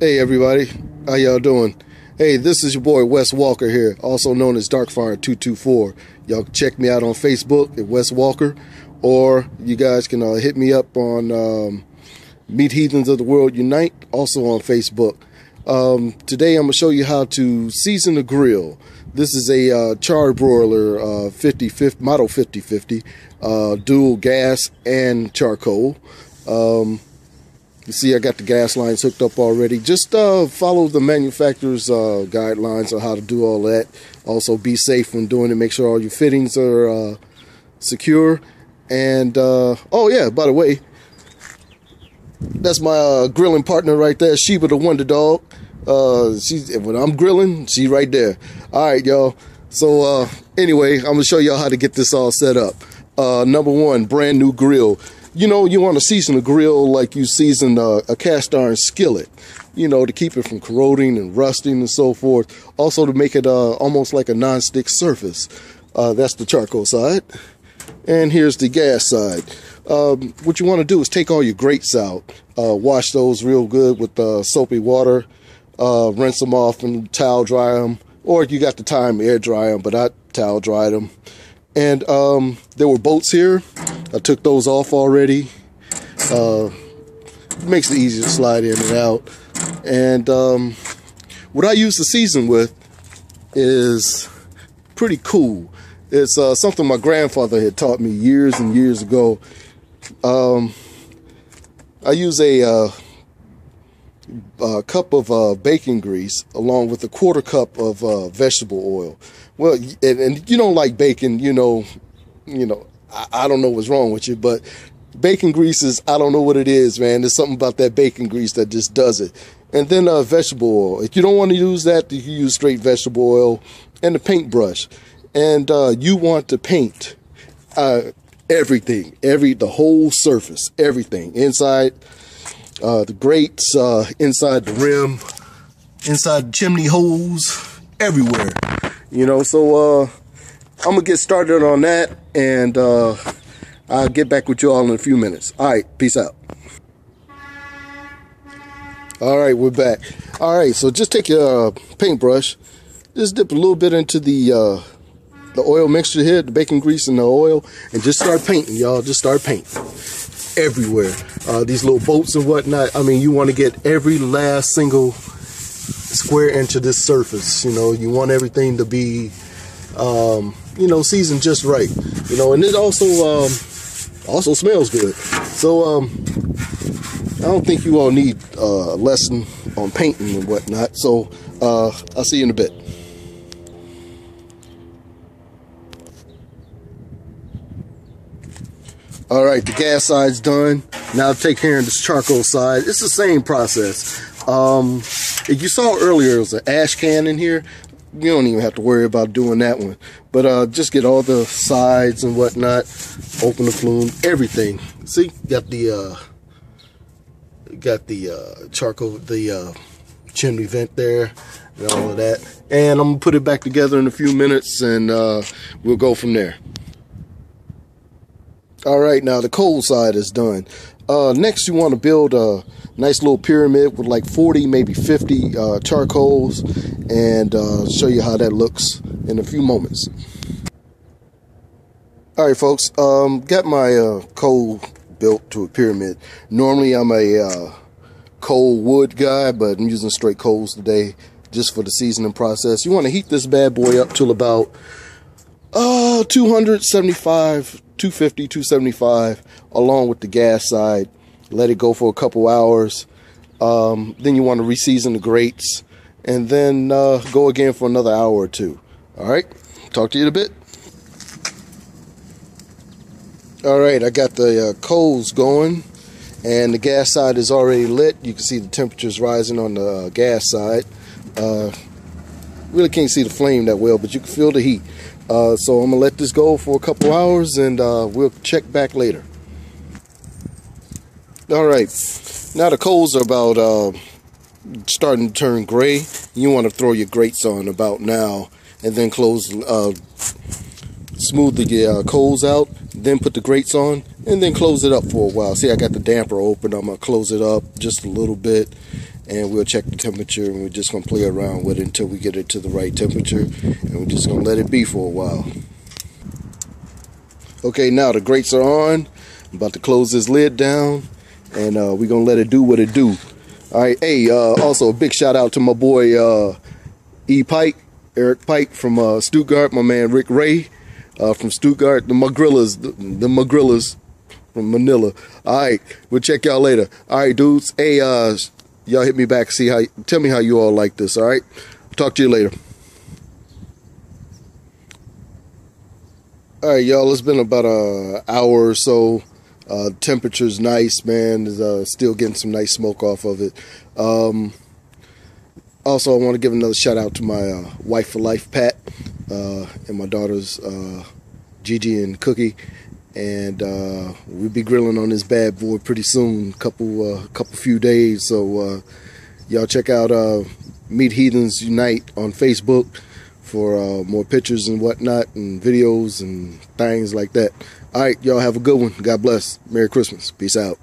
Hey everybody, how y'all doing? Hey, this is your boy Wes Walker here, also known as Drkphyre224. Y'all check me out on Facebook at Wes Walker, or you guys can uh, hit me up on um, Meat Heathens of the World Unite, also on Facebook. Um, today I'm going to show you how to season a grill. This is a uh, Char-Griller uh, 50, 50 model 5050, uh, dual gas and charcoal. Um, you see I got the gas lines hooked up already. Just uh, follow the manufacturer's uh, guidelines on how to do all that. Also be safe when doing it. Make sure all your fittings are uh, secure. And, uh, oh yeah, by the way, that's my uh, grilling partner right there, Sheba the Wonder Dog. Uh, she's, when I'm grilling, she right there. All right, y'all. So anyway, I'm going to show y'all how to get this all set up. number one, brand new grill you know, you want to season a grill like you season a, a, cast iron skillet, you know, to keep it from corroding and rusting and so forth. Also to make it uh, almost like a non-stick surface. Uh, that's the charcoal side. And here's the gas side. Um, what you want to do is take all your grates out, uh, wash those real good with uh, soapy water, uh, rinse them off and towel dry them. Or if you got the time, air dry them, but I towel dry them. And um, there were bolts here. I took those off already. Uh, makes it easier to slide in and out. And um, what I use the season with is pretty cool. It's uh, something my grandfather had taught me years and years ago. Um, I use a, uh, a cup of uh, bacon grease along with a quarter cup of uh, vegetable oil. Well, and, and, you don't like bacon, you know, you know, I, I don't know what's wrong with you, but bacon grease is, I don't know what it is, man. There's something about that bacon grease that just does it. And then uh, vegetable oil. If you don't want to use that, you use straight vegetable oil and a paintbrush. And uh, you want to paint uh, everything, every the whole surface, everything inside uh, the grates, uh, inside the rim, inside the chimney holes, everywhere. You know, so I'm gonna get started on that and uh, I'll get back with you all in a few minutes. All right, peace out. All right, we're back. All right, so just take your uh, paintbrush, just dip a little bit into the uh, the oil mixture here, the bacon grease and the oil, and just start painting, y'all. Just start painting everywhere. Uh, these little bolts and whatnot. I mean, you want to get every last single square inch of this surface. You know, you want everything to be um, you know, seasoned just right. You know, and it also um, also smells good. So um, I don't think you all need uh, a lesson on painting and whatnot. So uh, I'll see you in a bit. All right, the gas side's done. Now take care of this charcoal side. It's the same process. Um, you saw earlier, there was an ash can in here you don't even have to worry about doing that one. But uh, just get all the sides and whatnot, open the flume, everything. See, got the uh, got the uh, charcoal, the uh, chimney vent there, and all of that. And I'm gonna put it back together in a few minutes, and uh, we'll go from there. All right, now the cold side is done. Uh, next, you want to build a nice little pyramid with like 40, maybe 50 uh, charcoals, and uh, show you how that looks in a few moments. All right, folks, um, got my uh, coal built to a pyramid. Normally, I'm a uh, coal wood guy, but I'm using straight coals today just for the seasoning process. You want to heat this bad boy up till about uh, 275 250, 275, along with the gas side. Let it go for a couple hours. Um, then you want to reseason the grates, and then uh, go again for another hour or two. All right, talk to you in a bit. All right, I got the uh, coals going, and the gas side is already lit. You can see the temperatures rising on the uh, gas side. Uh, really can't see the flame that well, but you can feel the heat. Uh, so I'm gonna let this go for a couple hours and uh, we'll check back later. All right, now the coals are about uh, starting to turn gray. You want to throw your grates on about now and then close, uh, smooth the uh, coals out, then put the grates on, and then close it up for a while. See, I got the damper open. I'm gonna close it up just a little bit, and we'll check the temperature, and we're just gonna play around with it until we get it to the right temperature, and we're just gonna let it be for a while. Okay, now the grates are on. I'm about to close this lid down, and uh, we're gonna let it do what it do. All right, hey, uh, also a big shout out to my boy uh, E. Pike, Eric Pike from uh, Stuttgart, my man Rick Ray uh, from Stuttgart, the Magrillas, the, the Magrillas from Manila. All right, we'll check y'all later. All right, dudes. Hey, uh, y'all hit me back. See how. Tell me how you all like this. All right. Talk to you later. All right, y'all. It's been about a hour or so. Uh, temperature's nice, man. Uh, still getting some nice smoke off of it. Um, also, I want to give another shout out to my uh, wife for life, Pat, uh, and my daughters, uh, Gigi and Cookie. And uh, we'll be grilling on this bad boy pretty soon, couple uh, couple few days. So uh, y'all check out Meat Heathens Unite on Facebook for more pictures and whatnot, and videos and things like that. All right, y'all have a good one. God bless. Merry Christmas. Peace out.